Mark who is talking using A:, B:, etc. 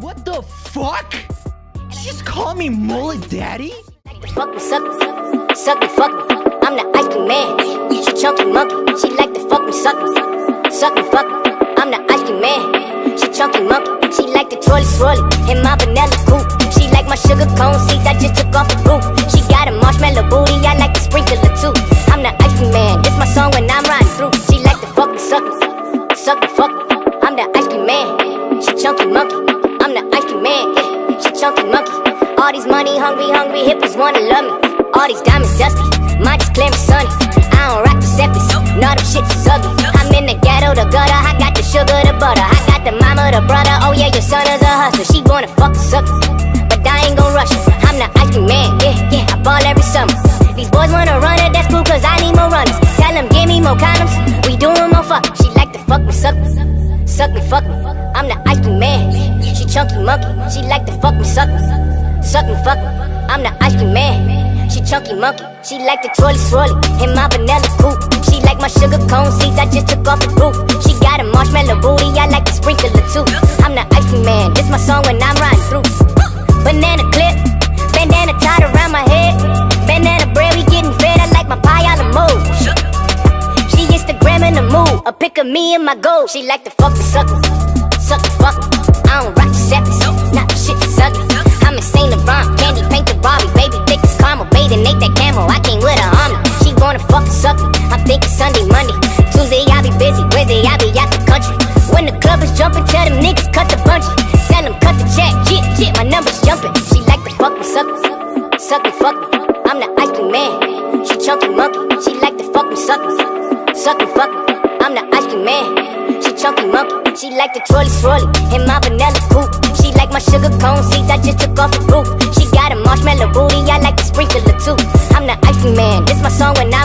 A: What the fuck? You just call me mullet daddy?
B: Fuck me, suck me, suck me, fuck me. I'm the ice cream man. She chunky monkey. She like to fuck me, suck me, suck me, fuck me. I'm the ice cream man. She chunky monkey. She like the trolley swirly in my vanilla coupe. She like my sugar cone suck me, fuck. I'm the ice cream man. She chunky monkey. I'm the ice cream man. Yeah. She chunky monkey. All these money hungry, hungry hippies wanna love me. All these diamonds dusty, mine just clear and sunny. I don't rock the Giuseppe's, no them shits is ugly. I'm in the ghetto, the gutter, I got the sugar, the butter. I got the mama, the brother, oh yeah, your son is a hustler. She wanna fuck the sucker, but I ain't gon' rush her. I'm the ice cream man, yeah, yeah, I ball every summer. These boys wanna run it, that's cool, cause I need more runners. Tell them, give me more condoms, we doing more fuck. Fuck me, suck me, suck me, fuck me. I'm the ice cream man, she chunky monkey. She like to fuck me, suck me, suck me, fuck me. I'm the ice cream man. She chunky monkey. She like the trolley swirly in my vanilla coupe. She like my sugar cone seeds. I just took off the roof. She got a marshmallow booty. I like to the sprinkler too. I'm the ice cream man. This my song when I'm riding through. Mood. A of me and my gold. She like to fuck me, suck me, suck me, fuck. I don't rock the Giuseppe's, not the shit is ugly. I'm insane LeBron, candy paint the Barbie, baby thick as caramel, bathing Nate that camel. I came with a army. She wanna fuck me, suck me. I'm thinking Sunday, Monday, Tuesday I be busy, Wednesday I be out the country. When the club is jumping, tell them niggas cut the bungee. Tell them cut the check, shit, shit, my number's jumping. She like to fuck me, suck me, suck me, fuck me. I'm the ice cream man. She chunky monkey. She like to fuck me, suck me, suck me, fuck me. I'm the ice cream man. She chunky monkey. She like the trolley swirly in my vanilla coupe. She like my sugar cone seeds. I just took off the roof. She got a marshmallow booty. I like the sprinkler too. I'm the ice cream man. This my song when I